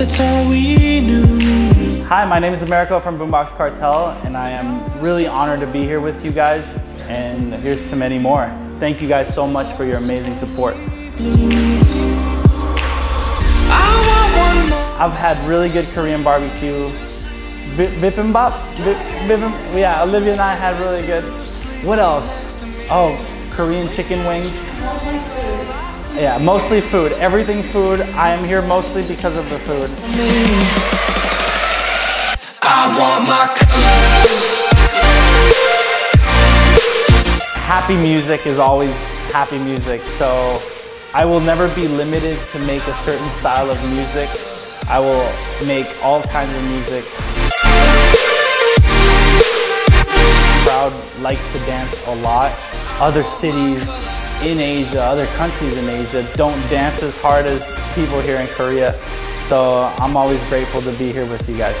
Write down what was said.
that's all we knew. Hi, my name is Americo from Boombox Cartel, and I am really honored to be here with you guys. And here's to many more. Thank you guys so much for your amazing support. I've had really good Korean barbecue. Bibimbap? Bibimbap? Yeah, Olivia and I had really good. What else? Oh, Korean chicken wings. Yeah, mostly food. Everything food. I am here mostly because of the food. Happy music is always happy music, so I will never be limited to make a certain style of music. I will make all kinds of music. Crowd likes to dance a lot. Other cities in Asia, other countries in Asia don't dance as hard as people here in Korea. So I'm always grateful to be here with you guys.